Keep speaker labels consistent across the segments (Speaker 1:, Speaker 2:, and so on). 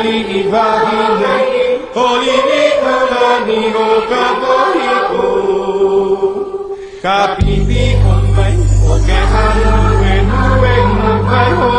Speaker 1: Wahine Olini Olani Go Kapohiko Kapipi Konpai Oke Hanu Enu Enu Kai Ho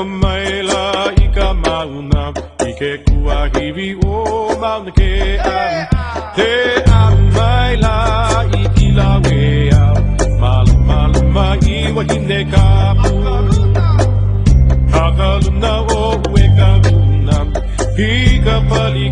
Speaker 1: He pua mai la i ka mauna I ke kua hiwi o mauna ke am Te a mai la i tila wea Malu malu mai wa hine ka pu Kakaluna o ue ka luna I ka pali